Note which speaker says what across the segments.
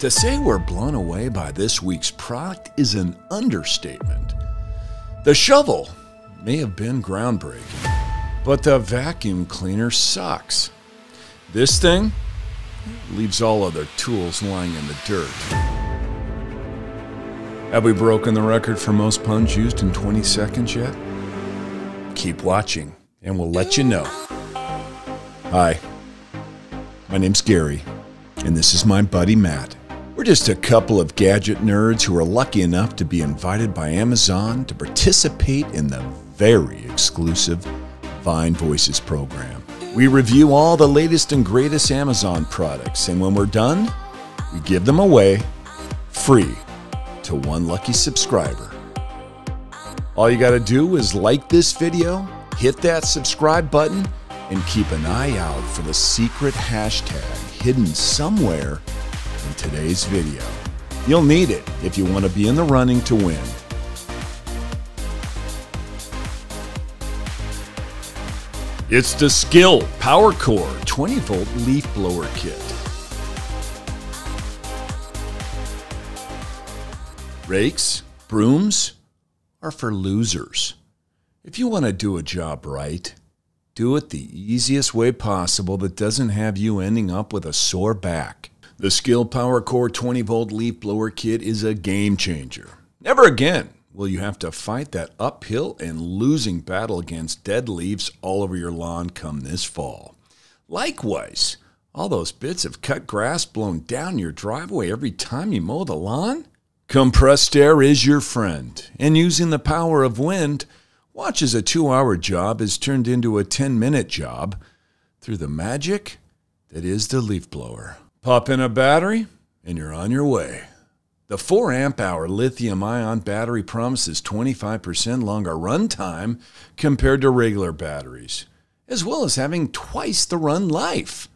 Speaker 1: To say we're blown away by this week's product is an understatement. The shovel may have been groundbreaking, but the vacuum cleaner sucks. This thing leaves all other tools lying in the dirt. Have we broken the record for most puns used in 20 seconds yet? Keep watching, and we'll let you know. Hi, my name's Gary, and this is my buddy Matt. We're just a couple of gadget nerds who are lucky enough to be invited by Amazon to participate in the very exclusive Vine Voices program. We review all the latest and greatest Amazon products, and when we're done, we give them away free to one lucky subscriber. All you got to do is like this video, hit that subscribe button, and keep an eye out for the secret hashtag hidden somewhere in today's video. You'll need it if you want to be in the running to win. It's the Skill Power Core 20 volt leaf blower kit. Rakes, brooms are for losers. If you want to do a job right, do it the easiest way possible that doesn't have you ending up with a sore back. The Skil PWRCore 20 volt leaf blower kit is a game changer. Never again will you have to fight that uphill and losing battle against dead leaves all over your lawn come this fall. Likewise, all those bits of cut grass blown down your driveway every time you mow the lawn? Compressed air is your friend, and using the power of wind, watch as a two hour job is turned into a 10 minute job through the magic that is the leaf blower. Pop in a battery, and you're on your way. The 4 amp hour lithium ion battery promises 25% longer runtime compared to regular batteries, as well as having twice the run life.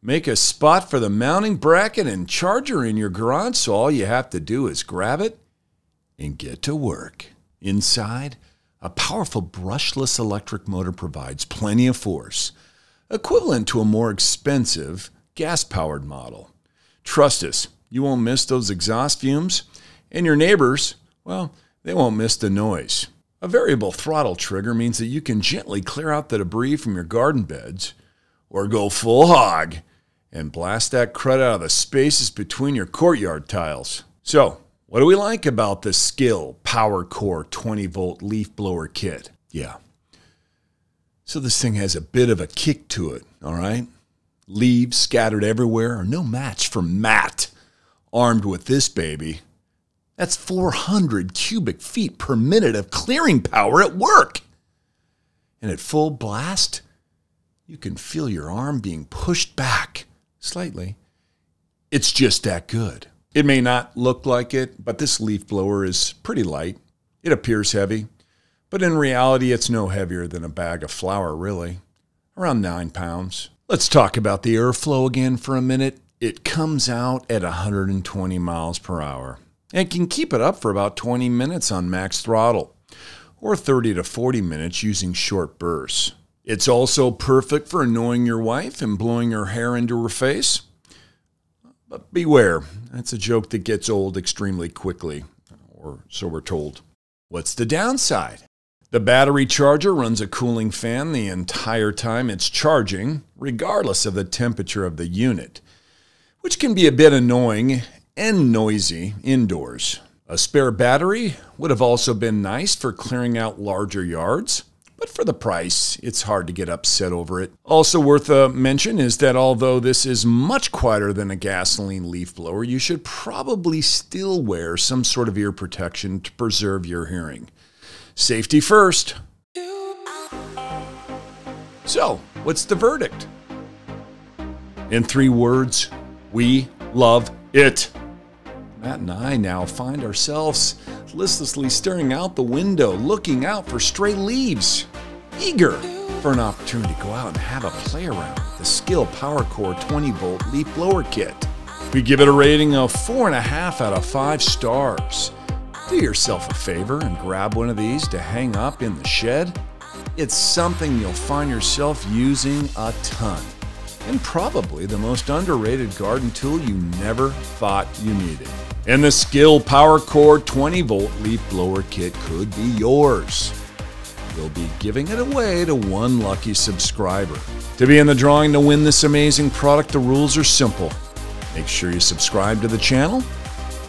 Speaker 1: Make a spot for the mounting bracket and charger in your garage so all you have to do is grab it and get to work. Inside, a powerful brushless electric motor provides plenty of force, equivalent to a more expensive gas powered model. Trust us, you won't miss those exhaust fumes, and your neighbors, well, they won't miss the noise. A variable throttle trigger means that you can gently clear out the debris from your garden beds, or go full hog and blast that crud out of the spaces between your courtyard tiles. So, what do we like about the Skil PWRCore 20 volt leaf blower kit? Yeah. So, this thing has a bit of a kick to it, all right? Leaves scattered everywhere are no match for Matt, armed with this baby. That's 400 cubic feet per minute of clearing power at work. And at full blast, you can feel your arm being pushed back slightly. It's just that good. It may not look like it, but this leaf blower is pretty light. It appears heavy, but in reality, it's no heavier than a bag of flour, really. Around nine pounds. Let's talk about the airflow again for a minute. It comes out at 120 miles per hour and can keep it up for about 20 minutes on max throttle or 30 to 40 minutes using short bursts. It's also perfect for annoying your wife and blowing her hair into her face. But beware, that's a joke that gets old extremely quickly, or so we're told. What's the downside? The battery charger runs a cooling fan the entire time it's charging, regardless of the temperature of the unit, which can be a bit annoying and noisy indoors. A spare battery would have also been nice for clearing out larger yards, but for the price, it's hard to get upset over it. Also worth a mention is that although this is much quieter than a gasoline leaf blower, you should probably still wear some sort of ear protection to preserve your hearing. Safety first. So, what's the verdict? In three words, we love it. Matt and I now find ourselves listlessly staring out the window, looking out for stray leaves, eager for an opportunity to go out and have a play around with the Skil PWRCore 20 volt leaf blower kit. We give it a rating of 4.5 out of 5 stars. Do yourself a favor and grab one of these to hang up in the shed. It's something you'll find yourself using a ton. and probably the most underrated garden tool you never thought you needed. And the Skil PWRCore 20 volt leaf blower kit could be yours. We'll be giving it away to one lucky subscriber. To be in the drawing to win this amazing product, the rules are simple. Make sure you subscribe to the channel,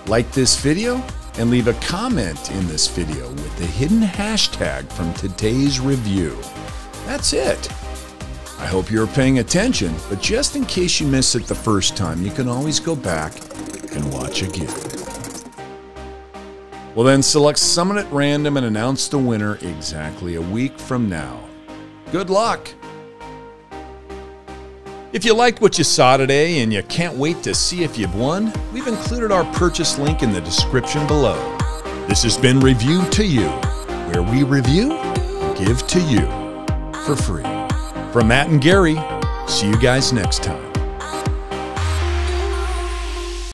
Speaker 1: like this video, and leave a comment in this video with the hidden hashtag from today's review. That's it. I hope you're paying attention, but just in case you miss it the first time, you can always go back and watch again. We'll then select someone at random and announce the winner exactly a week from now. Good luck! If you liked what you saw today and you can't wait to see if you've won, we've included our purchase link in the description below. This has been Revu2U, where we review, give to you for free. From Matt and Gary, see you guys next time.